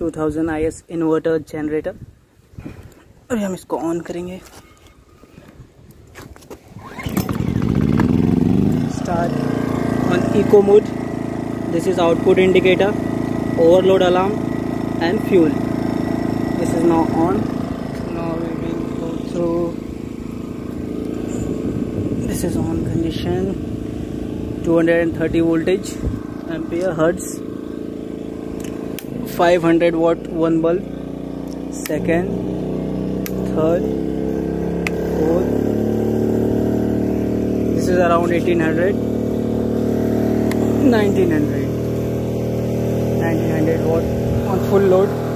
Two thousand I S inverter generator अभी हम इसको ऑन करेंगे। Start on eco mode this is output indicator overload alarm and fuel this is now on now we will go through this is on condition 230 voltage ampere hertz 500 watt one bulb. Second third fourth. This is around 1800 1900 1900 watt on full load